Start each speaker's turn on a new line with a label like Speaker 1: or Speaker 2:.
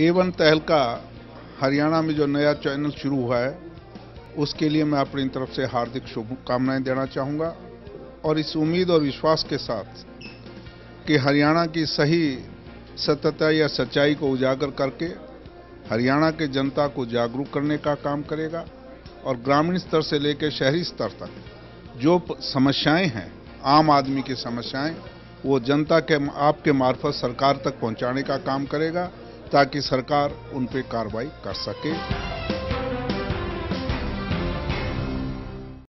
Speaker 1: Avon तहलका हरियाणा में जो नया चैनल शुरू हुआ है, उसके लिए मैं अपनी तरफ़ से हार्दिक शुभकामनाएँ देना चाहूँगा और इस उम्मीद और विश्वास के साथ कि हरियाणा की सही सत्यता या सच्चाई को उजागर करके हरियाणा के जनता को जागरूक करने का काम करेगा और ग्रामीण स्तर से लेकर शहरी स्तर तक जो समस्याएँ हैं, आम आदमी की समस्याएँ, वो जनता के, आपके मार्फत सरकार तक पहुँचाने का काम करेगा। ताकि सरकार उन पर कार्रवाई कर सके।